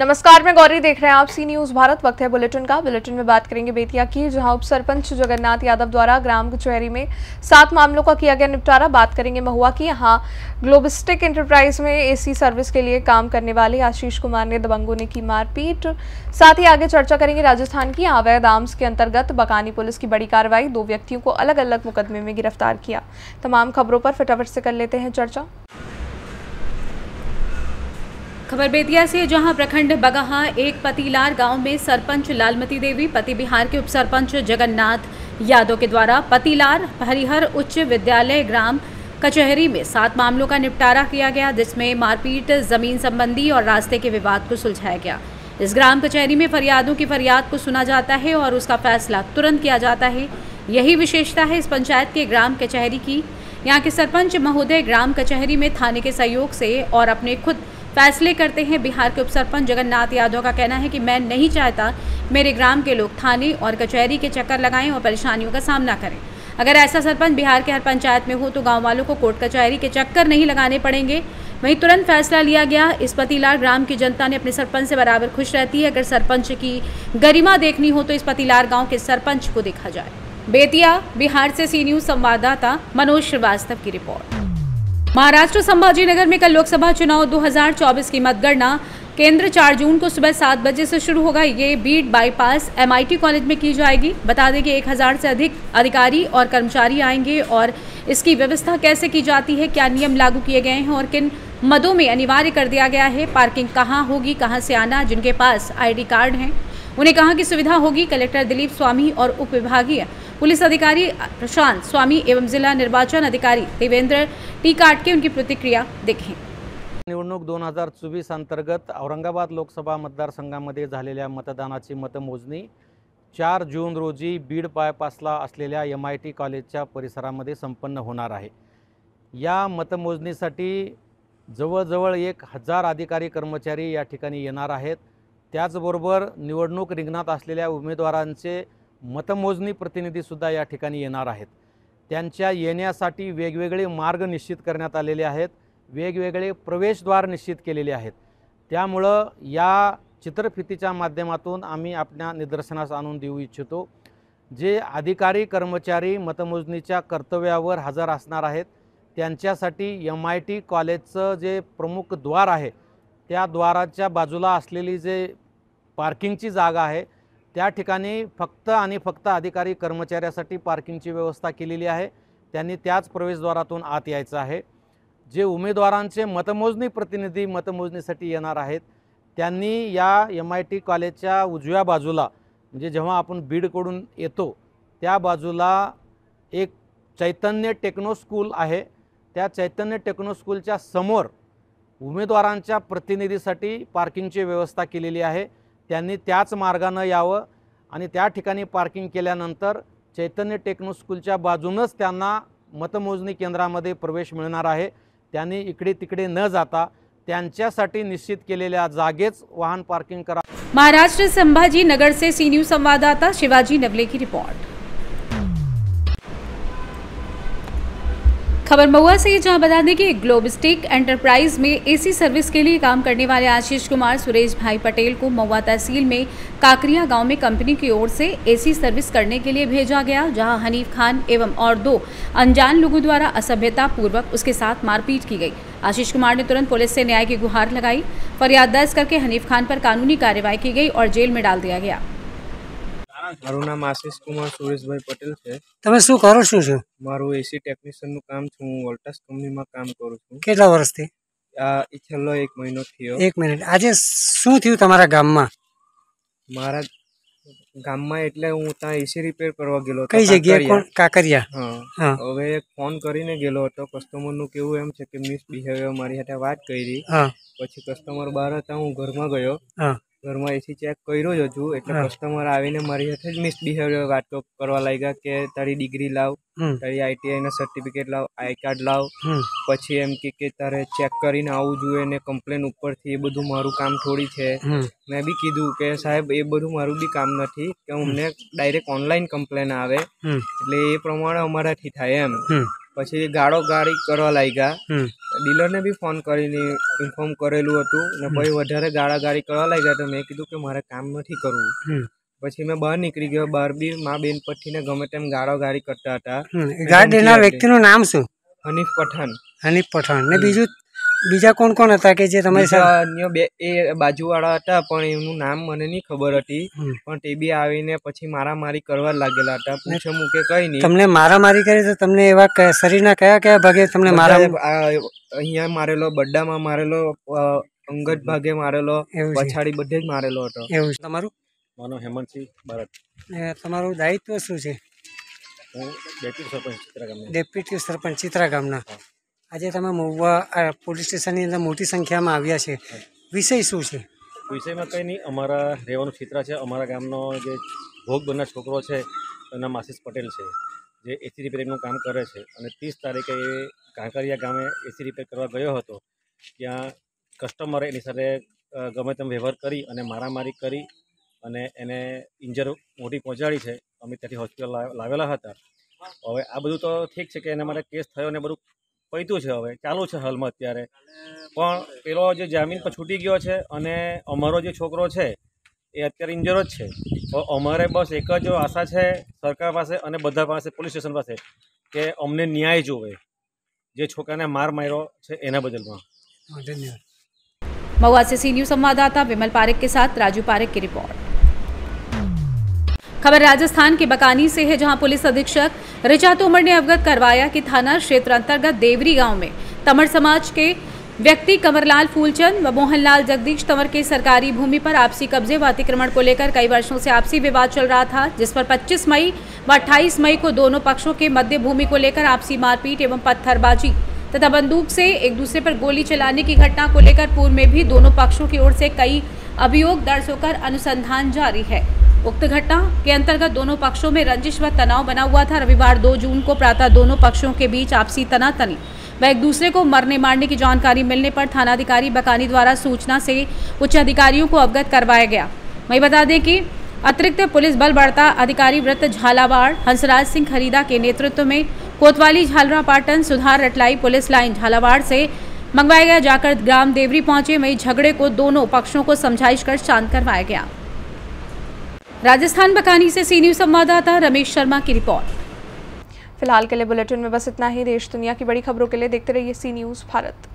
नमस्कार, मैं गौरी देख रहे हैं आप सी न्यूज़ भारत। वक्त है बुलेटिन का। बुलेटिन में बात करेंगे बेतिया की, जहाँ उप सरपंच जगन्नाथ यादव द्वारा ग्राम कचहरी में सात मामलों का किया गया निपटारा। बात करेंगे महुआ की। यहाँ ग्लोबिस्टिक इंटरप्राइज में एसी सर्विस के लिए काम करने वाले आशीष कुमार ने दबंगों ने की मारपीट। साथ ही आगे चर्चा करेंगे राजस्थान की। अवैध आर्म्स के अंतर्गत बकानी पुलिस की बड़ी कार्रवाई। दो व्यक्तियों को अलग अलग मुकदमे में गिरफ़्तार किया। तमाम खबरों पर फटाफट से कर लेते हैं चर्चा। खबर बेतिया से जहाँ प्रखंड बगहा एक पतिलार गाँव में सरपंच लालमती देवी, पति बिहार के उप सरपंच जगन्नाथ यादव के द्वारा पतिलार हरिहर उच्च विद्यालय ग्राम कचहरी में सात मामलों का निपटारा किया गया, जिसमें मारपीट, ज़मीन संबंधी और रास्ते के विवाद को सुलझाया गया। इस ग्राम कचहरी में फरियादों की फरियाद को सुना जाता है और उसका फैसला तुरंत किया जाता है। यही विशेषता है इस पंचायत के ग्राम कचहरी की। यहाँ के सरपंच महोदय ग्राम कचहरी में थाने के सहयोग से और अपने खुद फैसले करते हैं बिहार के उप सरपंच जगन्नाथ यादव का कहना है कि मैं नहीं चाहता मेरे ग्राम के लोग थाने और कचहरी के चक्कर लगाएँ और परेशानियों का सामना करें। अगर ऐसा सरपंच बिहार के हर पंचायत में हो तो गाँव वालों को कोर्ट कचहरी के चक्कर नहीं लगाने पड़ेंगे। वहीं तुरंत फैसला लिया गया। इस पतिलार ग्राम की जनता ने अपने सरपंच से बराबर खुश रहती है। अगर सरपंच की गरिमा देखनी हो तो इस पतिलार गाँव के सरपंच को देखा जाए। बेतिया, बिहार से सी न्यूज़ संवाददाता मनोज श्रीवास्तव की रिपोर्ट। महाराष्ट्र संभाजीनगर में कल लोकसभा चुनाव 2024 की मतगणना। केंद्र 4 जून को सुबह सात बजे से शुरू होगा। ये बीट बाईपास एमआईटी कॉलेज में की जाएगी। बता दें कि एक हज़ार से अधिक अधिकारी और कर्मचारी आएँगे और इसकी व्यवस्था कैसे की जाती है, क्या नियम लागू किए गए हैं और किन मदों में अनिवार्य कर दिया गया है, पार्किंग कहाँ होगी, कहाँ से आना, जिनके पास आईडी कार्ड हैं। उन्हें कहा कि सुविधा होगी, कलेक्टर दिलीप स्वामी और उप पुलिस अधिकारी प्रशांत स्वामी एवं जिला निर्वाचन अधिकारी देवेंद्र टी काटके उनकी प्रतिक्रिया देखें। निवडणूक दोन हजार चोवीस अंतर्गत औरंगाबाद लोकसभा मतदारसंघामध्ये झालेल्या मतदानाची मतमोजणी चार जून रोजी बीड बायपासला असलेल्या एम आय टी कॉलेजच्या परिसरामध्ये संपन्न होणार आहे. या मतमोजणीसाठी जवळजवळ एक हजार अधिकारी कर्मचारी या ठिकाणी येणार आहेत. त्याचबरोबर निवडणूक रिंगणात असलेल्या उमेदवारांचे मतमोजणी प्रतिनिधीसुद्धा या ठिकाणी येणार आहेत. त्यांच्या येण्यासाठी वेगवेगळे मार्ग निश्चित करण्यात आलेले आहेत. वेगवेगळे प्रवेशद्वार निश्चित केलेले आहेत. त्यामुळं या चित्रफितीच्या माध्यमातून आम्ही आपल्या निदर्शनास आणून देऊ इच्छितो. जे अधिकारी कर्मचारी मतमोजणीच्या कर्तव्यावर हजर असणार आहेत त्यांच्यासाठी एम आय टी कॉलेजचं जे प्रमुख द्वार आहे त्या द्वाराच्या बाजूला असलेली जे पार्किंगची जागा आहे त्या ठिकाणी फक्त आणि फक्त अधिकारी कर्मचाऱ्यासाठी पार्किंगची व्यवस्था केलेली आहे. त्यांनी त्याच प्रवेशद्वारातून आत यायचं आहे. जे उमेदवारांचे मतमोजणी प्रतिनिधी मतमोजणीसाठी येणार आहेत त्यांनी या एम आय टी कॉलेजच्या उजव्या बाजूला म्हणजे जेव्हा आपण बीडकडून येतो त्या बाजूला एक चैतन्य टेक्नो स्कूल आहे. त्या चैतन्य टेक्नो स्कूलच्या समोर उमेदवारांच्या प्रतिनिधीसाठी पार्किंगची व्यवस्था केलेली आहे. त्यांनी त्याच मार्गानं यावं आणि त्या ठिकाणी पार्किंग केल्यानंतर चैतन्य टेक्नो स्कूलच्या बाजूनच त्यांना मतमोजणी केंद्रामध्ये प्रवेश मिळणार आहे. त्यांनी इकडे तिकडे न जाता त्यांच्यासाठी निश्चित केलेल्या जागेच वाहन पार्किंग करा. महाराष्ट्र संभाजी नगरचे सी न्यूज संवाददाता शिवाजी नवले की रिपोर्ट. खबर महुआ से जहाँ बता दें कि ग्लोबस्टिक एंटरप्राइज में एसी सर्विस के लिए काम करने वाले आशीष कुमार, सुरेश भाई पटेल को महुआ तहसील में काकरिया गाँव में कंपनी की ओर से एसी सर्विस करने के लिए भेजा गया, जहाँ हनीफ खान एवं और दो अनजान लोगों द्वारा असभ्यता पूर्वक उसके साथ मारपीट की गई। आशीष कुमार ने तुरंत पुलिस से न्याय की गुहार लगाई। फरियाद दर्ज करके हनीफ खान पर कानूनी कार्रवाई की गई और जेल में डाल दिया गया। મારું નામ આશિષ કુમાર સુરેશભાઈ પટેલ છે. તમે શું કરો શું? છો મારું એસી ટેકનિશિયનનું કામ છું. હું વોલ્ટાસ કંપનીમાં કામ કરું છું. કેટલા વર્ષથી? આ છેલ્લો એક મહિનો થયો. એક મિનિટ. આજે શું થયું તમારા ગામમાં? મારા ગામમાં એટલે હું ત્યાં એસી રિપેર કરવા ગયેલો કઈ જગ્યાએ? કાંકરિયા. હા. હવે ફોન કરીને ગયેલો હતો. કસ્ટમરનું કેવું એમ છે કે મિસ બિહેવિયર મારી સાથે વાત કરી. પછી કસ્ટમર બહાર હતા હું ઘરમાં ગયો. ઘરમાં એસી ચેક કર્યો જ હજુ એટલે કસ્ટમર આવીને મારી સાથે જ મિસબિહેવિયર વાતો કરવા લાગ્યા કે તારી ડિગ્રી લાવ તારી આઈટીઆઈ ના સર્ટિફિકેટ લાવ આઈ કાર્ડ લાવ. પછી એમ કે કે તારે ચેક કરીને આવવું જોઈએ ને કમ્પ્લેન ઉપરથી એ બધું મારું કામ થોડી છે. મેં બી કીધું કે સાહેબ એ બધું મારું બી કામ નથી કે અમને ડાયરેક્ટ ઓનલાઈન કમ્પ્લેન આવે. એટલે એ પ્રમાણે અમારાથી થાય એમ. પછી ગાળો ગાળી કરવા લાગ્યા. હમ. ડીલરને બી ફોન કરીને ઇન્ફોર્મ કરેલું હતું ને પછી વધારે ગાળા ગાળી કરવા લાગ્યા તો મેં કીધું કે મારે કામ નથી કરવું. પછી મેં બહાર નીકળી ગયો. બહાર બી મા બેન પઠીને ગમે તેમ ગાળો ગાળી કરતા હતા. દેનાર વ્યક્તિનું નામ શું? હનીફ પઠાણ. હનીફ પઠાણ. ને બીજું? બીજા કોણ કોણ હતા કે જે તમારી સાથે? અન્ય બે એ બાજુવાળા હતા પણ એમનું નામ મને નહીં ખબર હતી. પણ તે બી આવીને પછી મારામારી કરવા લાગેલા હતા. પૂછે મૂકે કઈ નહીં. તમને મારામારી કરી તો તમને એવા કયા- શરીરના કયા કયા ભાગે તમને મારા અહીંયા મારેલો બડ્ડામાં મારેલો અંગત ભાગે મારેલો પછાડી બધે જ મારેલો હતો. એવું છે. તમારું? મારું હેમંતસિંહ ભારત તમારું દાયિત્વ શું છે? ડેપ્યુટી સરપંચ ચિત્રા ગામનો. ડેપ્યુટી સરપંચ ચિત્રા ગામના. આજે તમે મહુવા પોલીસ સ્ટેશનની અંદર મોટી સંખ્યામાં આવ્યા છે. વિષય શું છે? વિષયમાં કંઈ નહીં. અમારા રહેવાનું ક્ષેત્ર છે. અમારા ગામનો જે ભોગ બનનાર છોકરો છે, એના માસીસ પટેલ છે, જે એસી રિપેરિંગનું કામ કરે છે. અને ત્રીસ તારીખે એ કાંકરિયા ગામે એસી રિપેર કરવા ગયો હતો. ત્યાં કસ્ટમરે એની સાથે ગમે તેમ વ્યવહાર કરી અને મારામારી કરી અને એને ઇન્જર મોટી પહોંચાડી છે. અમે ત્યાંથી હોસ્પિટલ લાવેલા હતા. હવે આ બધું તો ઠીક છે કે એના માટે કેસ થયો ને બધું પૈતું છે હવે ચાલુ છે હાલમાં અત્યારે પણ પેલો જે જામીન પર છૂટી ગયો છે અને અમારો જે છોકરો છે એ અત્યારે ઇન્જર જ છે તો અમારે બસ એક જ આશા છે સરકાર પાસે અને બધા પાસે પોલીસ સ્ટેશન પાસે કે અમને ન્યાય જોવે જે છોકરાને માર માર્યો છે એના બદલમાં હા, ધન્યવાદ महुआ से सी न्यूज संवाददाता विमल पारेख के साथ राजू पारेख की रिपोर्ट खबर राजस्थान के बकानी से है, जहाँ पुलिस अधीक्षक ऋचा तोमर ने अवगत करवाया कि थाना क्षेत्र अंतर्गत देवरी गाँव में तमर समाज के व्यक्ति कंवरलाल फूलचंद व मोहनलाल जगदीश तंवर के सरकारी भूमि पर आपसी कब्जे व अतिक्रमण को लेकर कई वर्षों से आपसी विवाद चल रहा था, जिस पर 25 मई व 28 मई को दोनों पक्षों के मध्य भूमि को लेकर आपसी मारपीट एवं पत्थरबाजी तथा बंदूक से एक दूसरे पर गोली चलाने की घटना को लेकर पूर्व में भी दोनों पक्षों की ओर से कई अभियोग दर्ज होकर अनुसंधान जारी है। उक्त घटना के अंतर्गत दोनों पक्षों में रंजिश व तनाव बना हुआ था। रविवार 2 जून को प्रातः दोनों पक्षों के बीच आपसी तनातनी व एक दूसरे को मरने मारने की जानकारी मिलने पर थानाधिकारी बकानी द्वारा सूचना से उच्च अधिकारियों को अवगत करवाया गया। वहीं बता दें कि अतिरिक्त पुलिस बल बढ़ता अधिकारी वृत्त झालावाड़, हंसराज सिंह खरीदा के नेतृत्व में कोतवाली झालरा पाटन सुधार रटलाई पुलिस लाइन झालावाड़ से मंगवाया गया जाकर ग्राम देवरी पहुँचे। वहीं झगड़े को दोनों पक्षों को समझाइश कर शांत करवाया गया। राजस्थान बकानी से सी न्यूज़ संवाददाता रमेश शर्मा की रिपोर्ट। फ़िलहाल के लिए बुलेटिन में बस इतना ही। देश दुनिया की बड़ी खबरों के लिए देखते रहिए सी न्यूज़ भारत।